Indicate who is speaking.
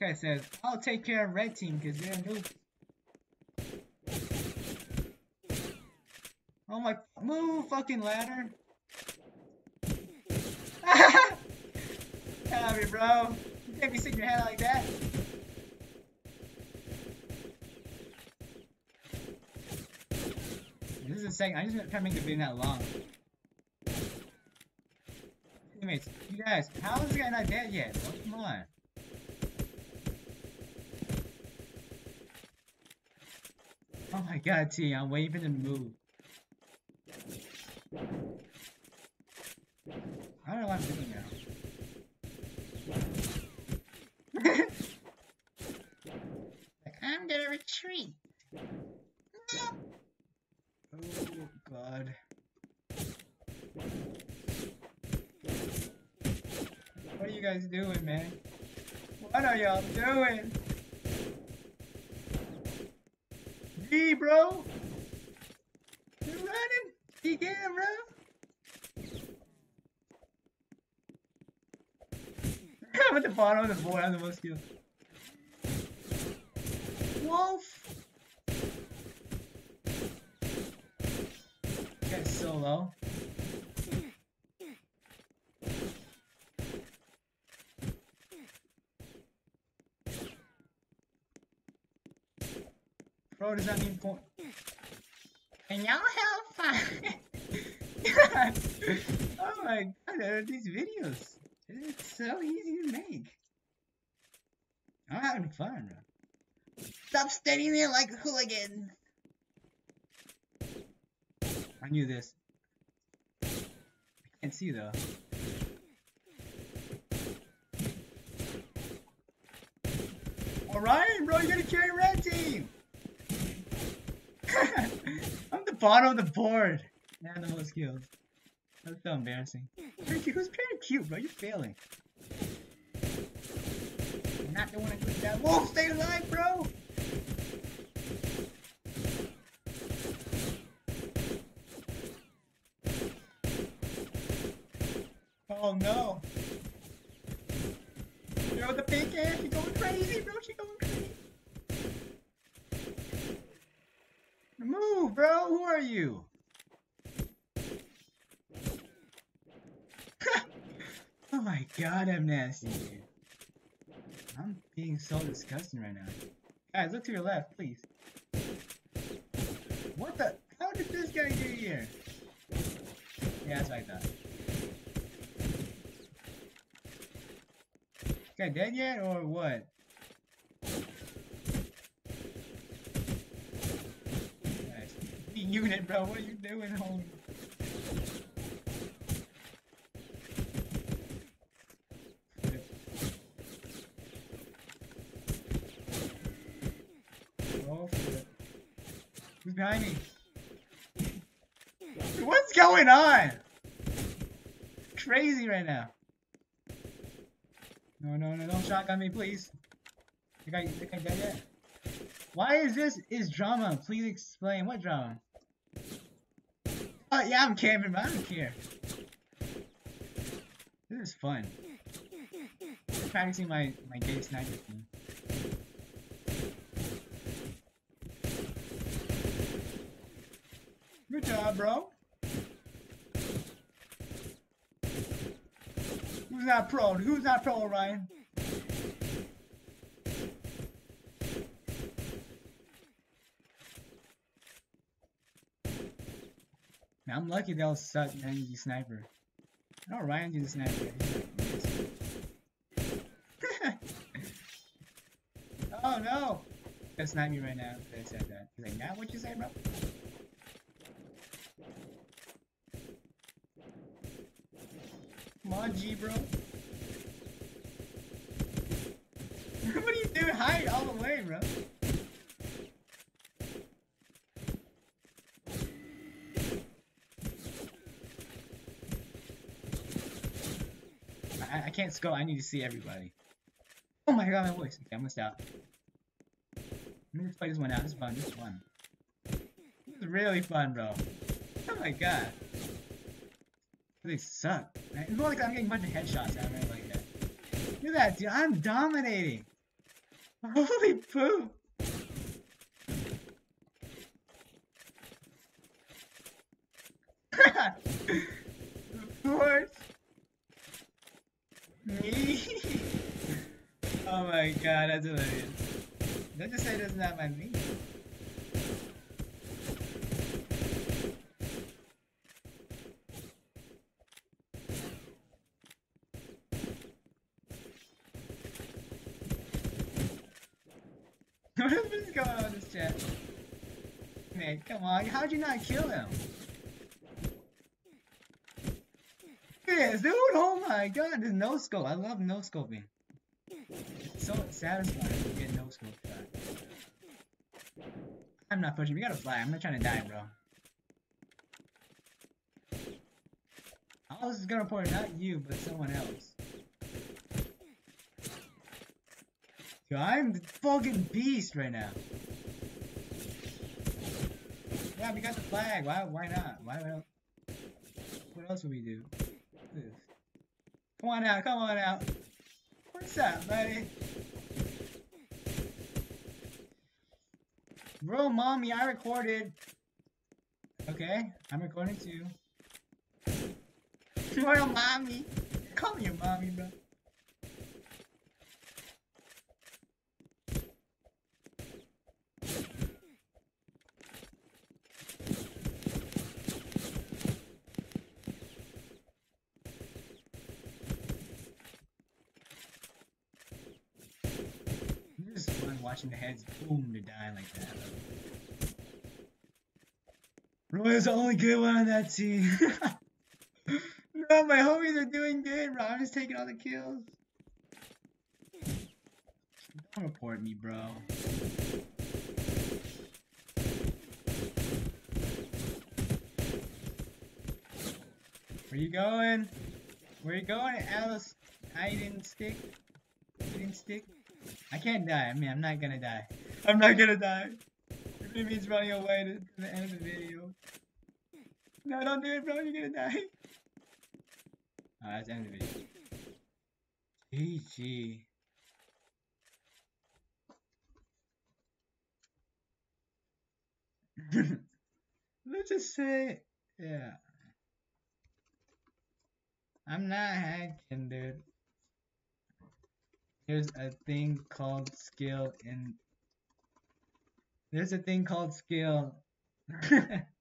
Speaker 1: guy says, I'll take care of red team because they're new. Oh my, move fucking ladder. Get here, bro. You can't be sticking your head like that. This is a second. I just trying to make the video that long. Anyways, you guys, how is this guy not dead yet? Oh, come on. Oh my god, T, I'm waving and move. I don't know what I'm doing now. I'm gonna retreat. Oh god. What are you guys doing, man? What are y'all doing? D, bro! You running? Get him, bro! I'm at the bottom of the board, I'm the most skilled. Wolf! Guy's so low. Bro, does that mean point? Can y'all help oh my god, these videos. It's so easy to make. I'm having fun, bro. Stop standing there like a hooligan. I knew this. I can't see though. Alright, bro, you gotta carry red team! I'm the bottom of the board. Man, the most kills. That's so embarrassing. Cute. Who's very cute, bro? You're failing. I'm not the one to goes down. Whoa, stay alive, bro! Oh no. Yo, the pink ass, she going crazy, bro. She going Who are you? oh my god, I'm nasty. I'm being so disgusting right now. Guys, look to your left, please. What the? How did this guy get here? Yeah, that's what I thought. Guy dead yet, or what? Unit, bro, what are you doing, home? Oh. Who's behind me? What's going on? Crazy right now. No, no, no, don't shotgun me, please. Think I, think I dead yet? Why is this is drama? Please explain what drama. Oh yeah, I'm camping, but I don't care. This is fun. I'm Practicing my my gay sniper thing. Good job, bro. Who's not pro? Who's not pro, Ryan? Man, I'm lucky they'll suck energy sniper. Oh, Ryan do the sniper. oh no! That's not me right now. They said that. He's like, now what you say, bro? Come on, G, bro. what are you doing? Hide all the way, bro. I, I can't scope. I need to see everybody. Oh my god, my voice. Okay, I'm gonna stop. Let me just play this one out. This is fun. This is fun. This is really fun, bro. Oh my god. They suck. It's more like I'm getting a bunch of headshots out of like that. Look at that, dude. I'm dominating. Holy poop! of course! Me? oh my god, that's hilarious. Don't just say it doesn't have my me. what is going on in this chat? Man, come on, how'd you not kill him? Yes, dude, oh my god, this no scope. I love no scoping. It's so satisfying to get no scope. I'm not pushing, we gotta fly. I'm not trying to die, bro. I was gonna report not you, but someone else. Yo, I'm the fucking beast right now. Yeah, we got the flag. Why? Why not? Why? What else would we do? Come on out. Come on out. What's up, buddy? Bro, mommy, I recorded. Okay, I'm recording too. Royal mommy. Call me your mommy, bro. It's just fun watching the heads boom to die like that. Roy is the only good one on that team. no, my homies are doing good, bro. I'm taking all the kills. Don't report me, bro. Where you going? Where you going, Alice? I didn't stick. I didn't stick. I can't die. I mean, I'm not gonna die. I'm not gonna die. If it means running away to, to the end of the video. No, don't do it, bro. You're gonna die. Alright, that's the end of the video. GG. Let's just say, yeah. I'm not hacking, dude. There's a thing called skill in. There's a thing called skill.